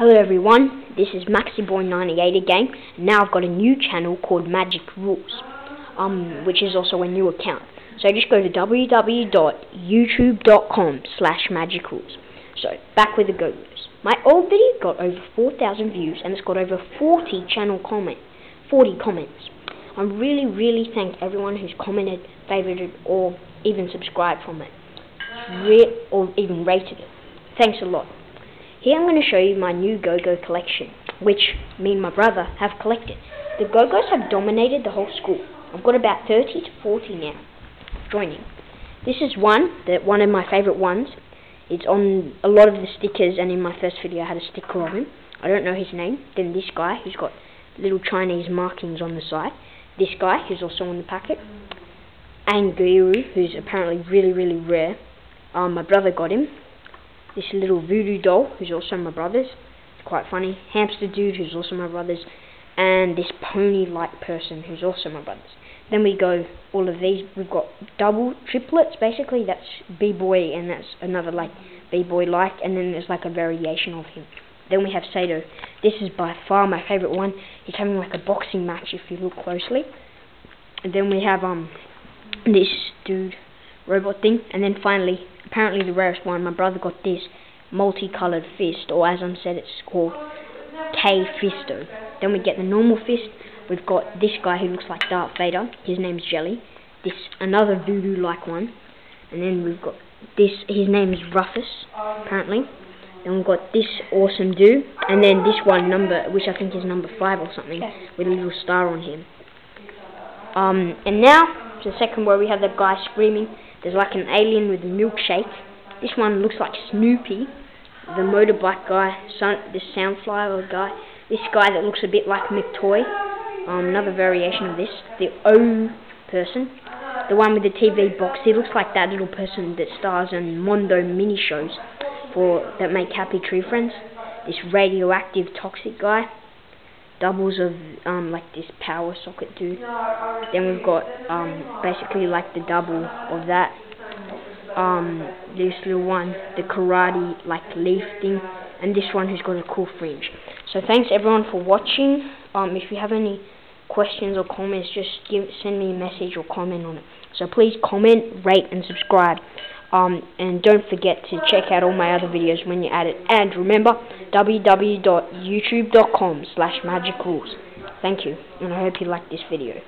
Hello everyone, this is MaxiBoy98 again, now I've got a new channel called Magic Rules, um, which is also a new account. So just go to www.youtube.com slash magicrules. So, back with the go news. My old video got over 4,000 views, and it's got over 40 channel comments, 40 comments. I really, really thank everyone who's commented, favorited, or even subscribed from it, Re or even rated it. Thanks a lot. Here I'm going to show you my new Go-Go collection, which me and my brother have collected. The Go-Go's have dominated the whole school. I've got about 30 to 40 now joining. This is one, that one of my favourite ones. It's on a lot of the stickers, and in my first video I had a sticker of him. I don't know his name. Then this guy, who's got little Chinese markings on the side. This guy, who's also on the packet. Anguirus, who's apparently really, really rare. Um, my brother got him this little voodoo doll, who's also my brother's. It's quite funny. Hamster dude, who's also my brother's. And this pony-like person, who's also my brother's. Then we go all of these. We've got double triplets, basically. That's B-Boy, and that's another like B-Boy-like. And then there's like a variation of him. Then we have Sato. This is by far my favourite one. He's having like a boxing match if you look closely. And then we have um this dude robot thing. And then finally, apparently the rarest one, my brother got this multicolored fist, or as I'm said, it's called K Fisto. Then we get the normal fist. We've got this guy who looks like Darth Vader. His name's Jelly. This another voodoo-like one. And then we've got this. His name is Rufus, apparently. Then we've got this awesome dude, and then this one number, which I think is number five or something, with a little star on him. Um, and now to the second where we have the guy screaming. There's like an alien with a milkshake. This one looks like Snoopy. The motorbike guy, the Soundflower guy. This guy that looks a bit like McToy. Um, another variation of this. The O person. The one with the TV box. He looks like that little person that stars in Mondo mini shows for that make Happy Tree Friends. This radioactive toxic guy doubles of um, like this power socket dude. Then we've got um, basically like the double of that. Um, this little one, the karate like leaf thing, and this one who's got a cool fringe. So thanks everyone for watching. Um, if you have any questions or comments, just give send me a message or comment on it. So please comment, rate, and subscribe. Um, and don't forget to check out all my other videos when you add it. And remember, www.youtube.com slash magicrules. Thank you, and I hope you like this video.